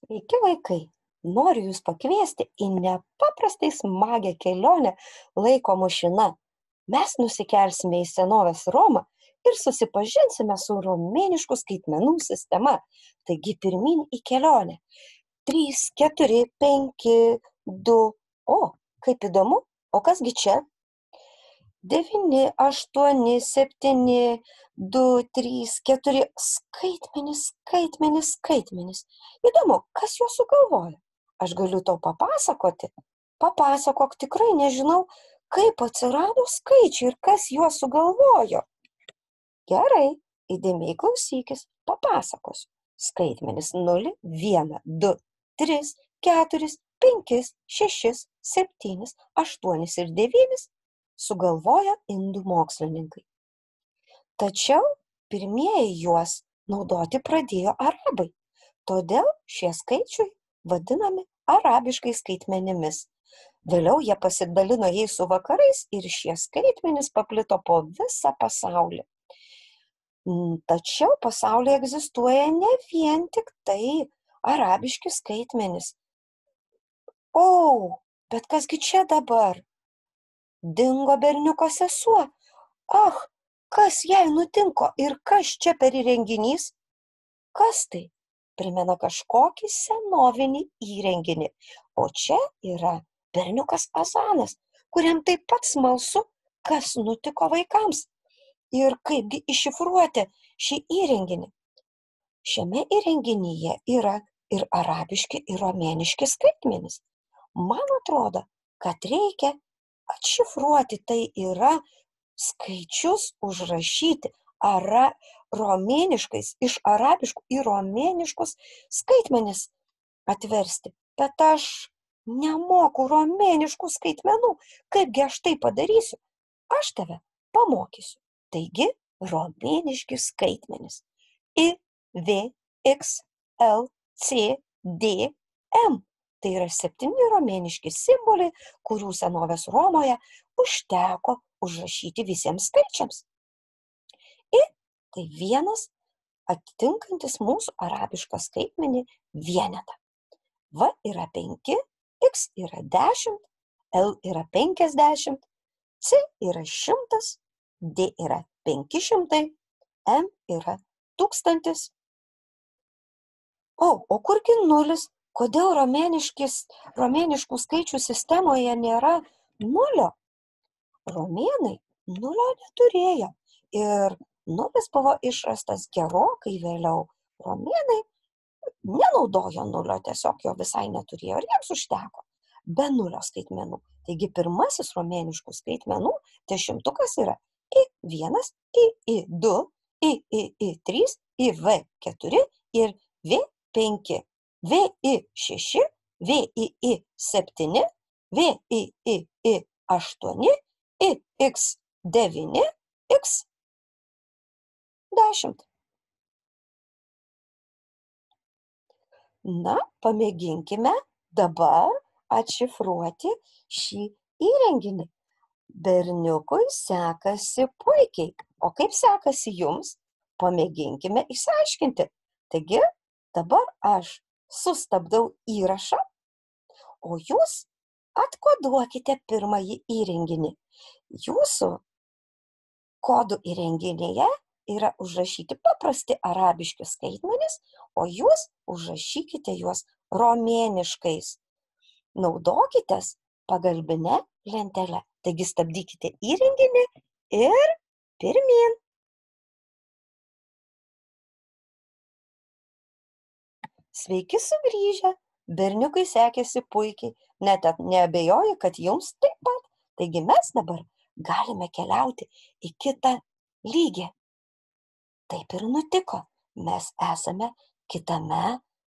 Sveiki vaikai! Noriu Jūs pakviesti į nepaprastai smagią kelionę laiko mašina. Mes nusikelsime į senovės Romą ir susipažinsime su romėniškų skaitmenų sistema. Taigi pirmin į kelionę. 3, 4, 5, 2. O, kaip įdomu, o kasgi čia? 9, 8, 7, 2, 3, 4. Skaitmenis, skaitmenis, skaitmenis. Įdomu, kas juos sugalvojo? Aš galiu tau papasakoti. Papasakok, tikrai nežinau, kaip atsirado skaičiai ir kas juos sugalvojo. Gerai, įdėmiai klausykis, papasakosiu. Skaitmenis 0, 1, 2, 3, 4, 5, 6, 7, 8 ir 9 sugalvojo indų mokslininkai. Tačiau pirmieji juos naudoti pradėjo arabai. Todėl šie skaičiai vadinami arabiškais skaitmenimis. Vėliau jie pasidalino jais su vakarais ir šie skaitmenys paplito po visą pasaulį. Tačiau pasaulyje egzistuoja ne vien tik tai arabiški skaitmenys. O, bet kasgi čia dabar? Dingo berniuko sesuo. Ach, kas jai nutinko ir kas čia per įrenginys? Kas tai? Primena kažkokį senovinį įrenginį. O čia yra berniukas Azanas, kuriam taip pat smalsu, kas nutiko vaikams ir kaipgi iššifruoti šį įrenginį. Šiame įrenginyje yra ir arabiški, ir romėniški skaitmenys. Man atrodo, kad reikia atšifruoti tai yra skaičius užrašyti ara, romėniškais, iš arabiškų į romėniškus skaitmenis atversti. Bet aš nemoku romėniškų skaitmenų. Kaipgi aš tai padarysiu? Aš tave pamokysiu. Taigi, romėniški skaitmenys. I, V, X, L, C, D, M. Tai yra septyni romėniški simboliai, kurių senovės Romoje užteko užrašyti visiems skaičiams. I tai vienas atitinkantis mūsų arabišką skaitmenį vienetą. V yra 5, X yra 10, L yra 50, C yra 100, D yra 500, M yra 1000. O, o kurgi nulis? Kodėl romėniškų skaičių sistemoje nėra nulio? Romėnai nulio neturėjo ir nulis buvo išrastas gerokai vėliau. Romėnai nenaudojo nulio, tiesiog jo visai neturėjo ir jiems užteko be nulio skaitmenų. Taigi pirmasis romėniškų skaitmenų dešimtukas yra I1, II2, III3, IV4 ir V5, VI6, VII7, VII8, IX9, X dešimt. Na, pamėginkime dabar atšifruoti šį įrenginį. Berniukui sekasi puikiai. O kaip sekasi jums? Pamėginkime išsiaiškinti. Taigi, dabar aš sustabdau įrašą, o jūs atkoduokite pirmąjį įrenginį. Jūsų kodų įrenginėje yra užrašyti paprasti arabiški skaitmenys, o jūs užrašykite juos romėniškais. Naudokitės pagalbinę lentelę. Taigi stabdykite įrenginį ir pirmin. Sveiki sugrįžę. Berniukai sekėsi puikiai. Net neabejoju, kad jums taip pat. Taigi mes dabar galime keliauti į kitą lygį taip ir nutiko mes esame kitame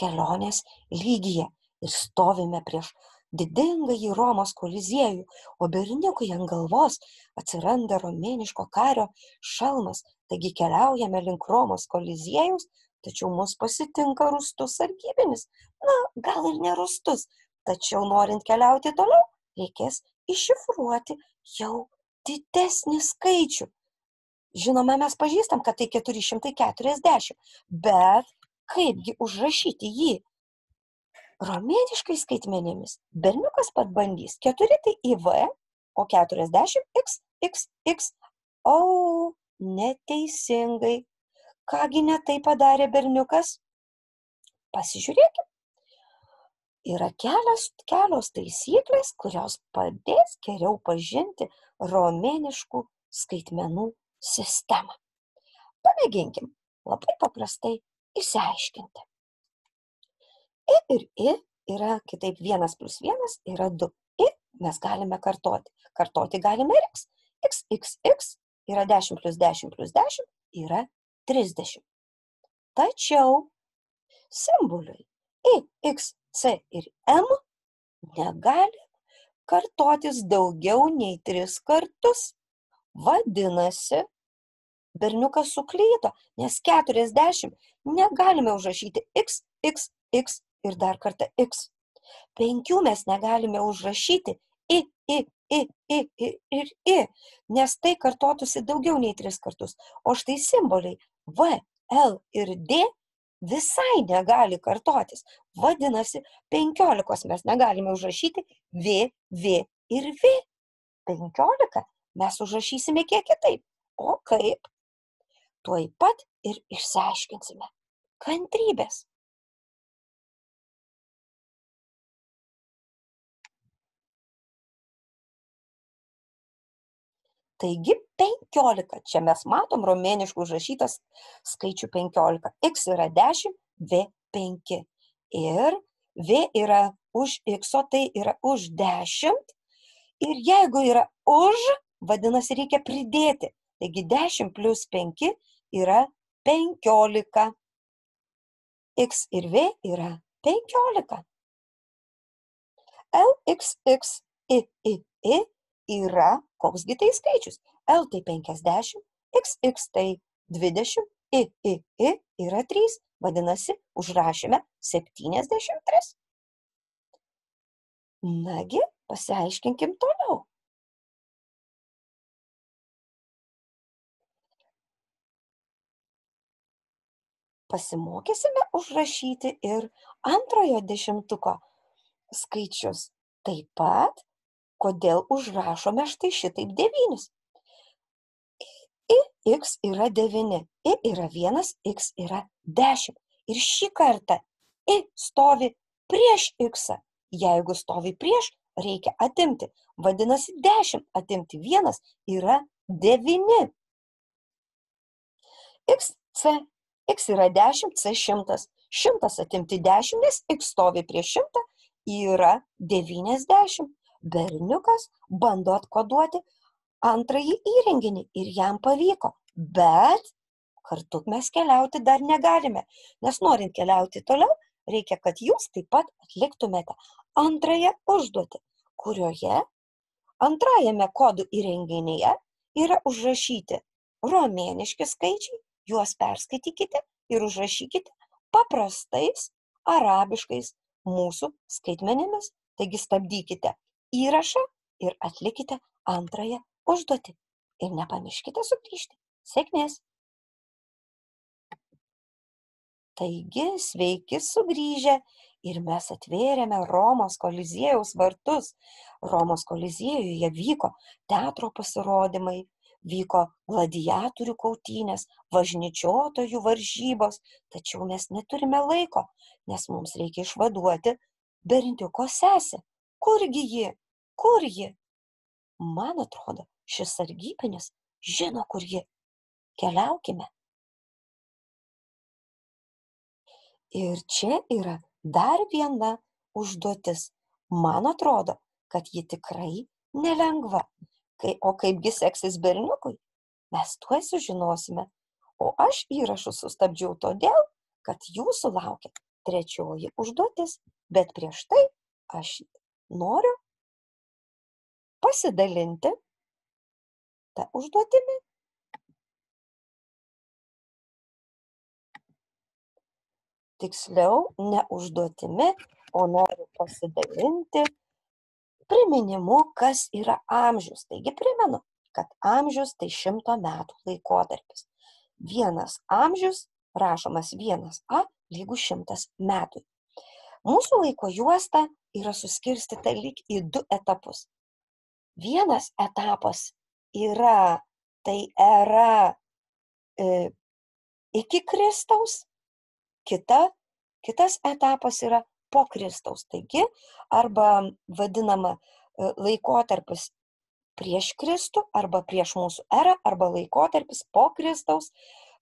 kelionės lygyje ir stovime prieš didingąjį Romos koliziejų, o berniukui ant galvos atsiranda romėniško kario šalmas, taigi keliaujame link Romos koliziejaus, tačiau mus pasitinka rustus sargybinis. Na, gal ir nerustus, tačiau norint keliauti toliau, reikės iššifruoti jau didesnį skaičių žinoma mes pažįstam kad tai keturi šimtai keturiasdešim bet kaipgi užrašyti jį romėniškais skaitmenimis berniukas pabandys 4 tai į V, o 40 x, x, x. O, neteisingai. Kągi netai padarė berniukas? Pasižiūrėkime. Yra kelios, kelios taisyklės, kurios padės geriau pažinti romėniškų skaitmenų sistemą. Pamėginkim labai paprastai išsiaiškinti. I ir I yra kitaip vienas plus vienas yra du. I mes galime kartoti. Kartoti galime ir x. x, x, x yra 10 plus 10 plus 10 yra 30. Tačiau simboliui I, X, C ir M negali kartotis daugiau nei tris kartus. Vadinasi, berniukas suklydo, nes 40 negalime užrašyti x, x, x ir dar kartą x. Penkių mes negalime užrašyti i, i, i, i, i ir i, nes tai kartotųsi daugiau nei tris kartus. O štai simboliai v, l ir d visai negali kartotis. Vadinasi, penkiolikos mes negalime užrašyti v, v ir v. Penkiolika mes užrašysime kiek kitaip. O kaip? Tuoj pat ir išsiaiškinsime. Kantrybės. Taigi 15. Čia mes matom romėniškų užrašytas skaičių 15. X yra 10, V 5. Ir V yra už X, tai yra už 10. Ir jeigu yra už, vadinasi, reikia pridėti. Taigi 10 plus 5 yra 15. X ir V yra 15. LXX I, I, I yra koksgi tai skaičius. L tai 50, XX tai 20, I, I, I yra 3, vadinasi, užrašėme 73. Nagi, pasiaiškinkim toliau. Pasimokysime užrašyti ir antrojo dešimtuko skaičius. Taip pat kodėl užrašome štai šitaip devynis. I, x yra devyni, i yra vienas, x yra dešimt. Ir šį kartą i stovi prieš x. Jeigu stovi prieš, reikia atimti. Vadinasi, dešimt atimti vienas yra devyni. x, c, x yra dešimt, c šimtas. Šimtas atimti dešimt, nes x stovi prieš šimtą yra devyniasdešimt berniukas bando atkoduoti antrąjį įrenginį ir jam pavyko. Bet kartu mes keliauti dar negalime, nes norint keliauti toliau, reikia, kad jūs taip pat atliktumėte antrąją užduotį, kurioje antrajame kodų įrenginyje yra užrašyti romėniški skaičiai, juos perskaitykite ir užrašykite paprastais arabiškais mūsų skaitmenimis. Taigi stabdykite įrašą ir atlikite antrąją užduotį. Ir nepamirškite sugrįžti. Sėkmės. Taigi, sveiki sugrįžę ir mes atvėrėme Romos koliziejaus vartus. Romos koliziejuje vyko teatro pasirodymai, vyko gladiatorių kautynės, važnyčiotojų varžybos, tačiau mes neturime laiko, nes mums reikia išvaduoti berniuko sesę. Kurgi ji? Kur ji? Man atrodo, šis sargybinis žino, kur ji. Keliaukime. Ir čia yra dar viena užduotis. Man atrodo, kad ji tikrai nelengva. Kai, o kaipgi seksis berniukui, mes tuoj sužinosime. O aš įrašus sustabdžiau todėl, kad jūsų laukia trečioji užduotis. Bet prieš tai aš noriu pasidalinti ta užduotimi. Tiksliau, ne užduotimi, o noriu pasidalinti priminimu, kas yra amžius. Taigi primenu, kad amžius tai šimto metų laikotarpis. Vienas amžius rašomas vienas A lygų šimtas metų. Mūsų laiko juosta yra suskirstyta lyg į du etapus. Vienas etapas yra, tai era e, iki Kristaus, kita, kitas etapas yra po Kristaus. Taigi, arba vadinama e, laikotarpis prieš Kristų, arba prieš mūsų erą, arba laikotarpis po Kristaus.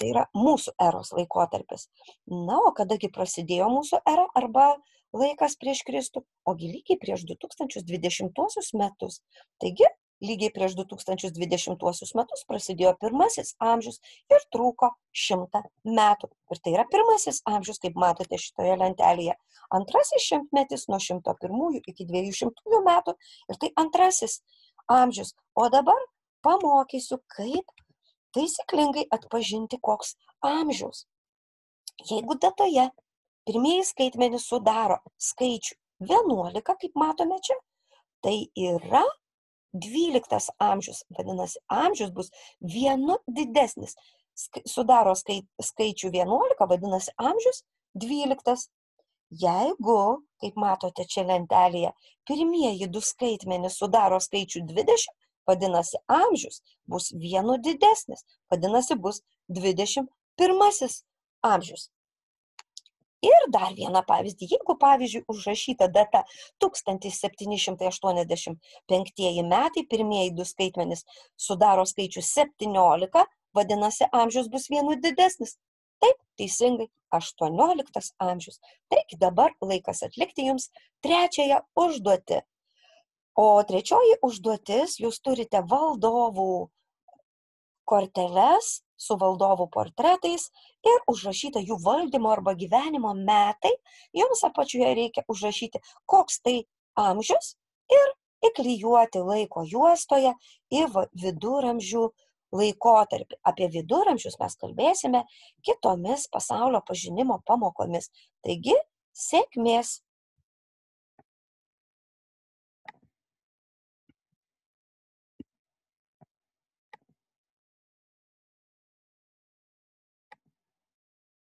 Tai yra mūsų eros laikotarpis. Na, o kadagi prasidėjo mūsų era arba laikas prieš Kristų, ogi lygiai prieš 2020 metus. Taigi, lygiai prieš 2020 metus prasidėjo pirmasis amžius ir truko šimtą metų. Ir tai yra pirmasis amžius, kaip matote šitoje lentelėje. Antrasis šimtmetis nuo 101 iki 200 metų ir tai antrasis amžius. O dabar pamokysiu, kaip taisyklingai atpažinti, koks amžius. Jeigu datoje pirmieji skaitmenys sudaro skaičių 11, kaip matome čia, tai yra 12 amžius, vadinasi, amžius bus vienu didesnis. Sudaro skai, skaičių 11, vadinasi, amžius 12. Jeigu, kaip matote čia lentelėje, pirmieji du skaitmenys sudaro skaičių 20, vadinasi, amžius bus vienu didesnis, vadinasi, bus 21 amžius. Ir dar vieną pavyzdį. Jeigu, pavyzdžiui, užrašyta data 1785 metai, pirmieji du skaitmenys sudaro skaičių 17, vadinasi, amžius bus vienu didesnis. Taip, teisingai, 18 amžius. Taigi dabar laikas atlikti jums trečiąją užduotį. O trečioji užduotis, jūs turite valdovų korteles su valdovų portretais ir užrašyta jų valdymo arba gyvenimo metai. Jums apačioje reikia užrašyti, koks tai amžius ir įklijuoti laiko juostoje į viduramžių laikotarpį. Apie viduramžius mes kalbėsime kitomis pasaulio pažinimo pamokomis. Taigi, sėkmės